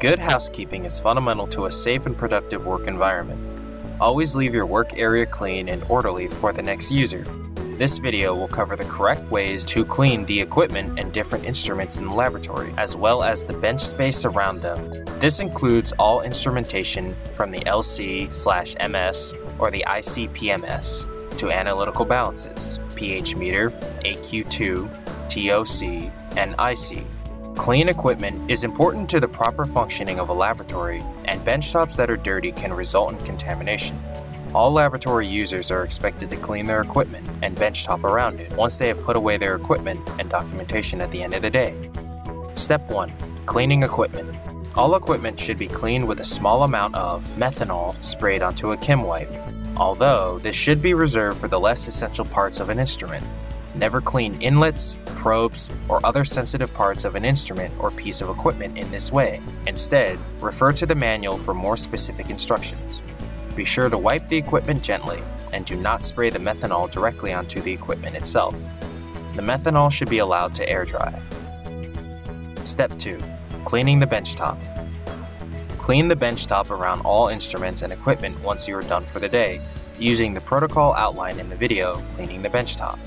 Good housekeeping is fundamental to a safe and productive work environment. Always leave your work area clean and orderly for the next user. This video will cover the correct ways to clean the equipment and different instruments in the laboratory, as well as the bench space around them. This includes all instrumentation from the LC/MS or the ICP-MS to analytical balances, pH meter, AQ2, TOC, and IC. Clean equipment is important to the proper functioning of a laboratory, and benchtops that are dirty can result in contamination. All laboratory users are expected to clean their equipment and benchtop around it once they have put away their equipment and documentation at the end of the day. Step 1. Cleaning equipment. All equipment should be cleaned with a small amount of methanol sprayed onto a chem wipe, although this should be reserved for the less essential parts of an instrument. Never clean inlets, probes, or other sensitive parts of an instrument or piece of equipment in this way. Instead, refer to the manual for more specific instructions. Be sure to wipe the equipment gently and do not spray the methanol directly onto the equipment itself. The methanol should be allowed to air dry. Step 2. Cleaning the benchtop. Clean the benchtop around all instruments and equipment once you are done for the day, using the protocol outlined in the video, Cleaning the Benchtop.